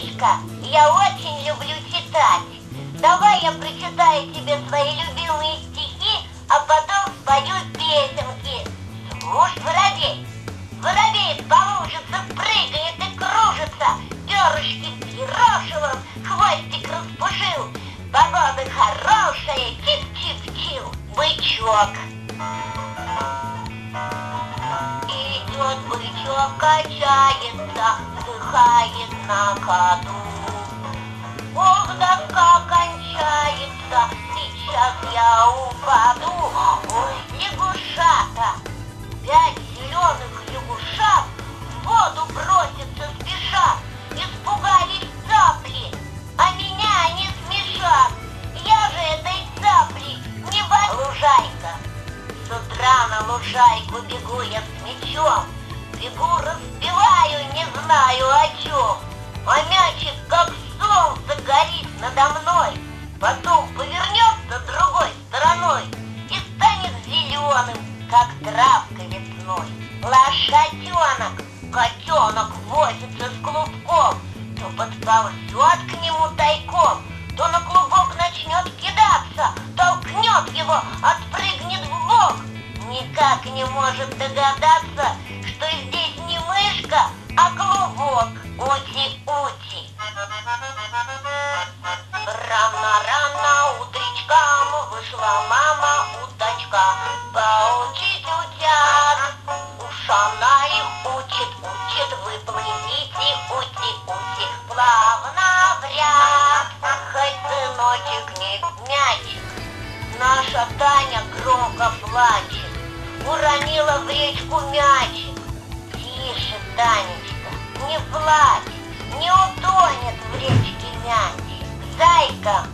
Мишка, я очень люблю читать. Давай я прочитаю тебе свои любимые стихи, а потом спою песенки. Уж воробей, воробей по прыгает и кружится, перышки пирожевым хвостик распушил. Погода хорошая, чип-чип-чил, бычок. Идет бычок, качается, вздыхает на ходу. Ох, доска кончается, сейчас я упаду. Ой, лягушата, пять зеленых лягушат в воду бросятся спеша. Испугались цапли, а меня они смешат. Я же этой цапли не боюсь. Лужайка, с утра на лужайку бегу я с мечом. Бегу, разбиваю, не знаю о чем. А мячик, как солнце, горит надо мной. Потом повернется другой стороной и станет зеленым, как травка весной. Лошаденок, котенок возится с клубком, то подползет не может догадаться, что здесь не мышка, а клубок. Ути-ути. Рано-рано утречком вышла мама уточка поучить утят. Уж она их учит, учит, вы плывите, ути-ути, плавно в ряд. Хоть сыночек не мячик, наша Таня громко плачет, уронила в речку мячик. Тише, Танечка, не плачь, не утонет в речке мячик. Зайка,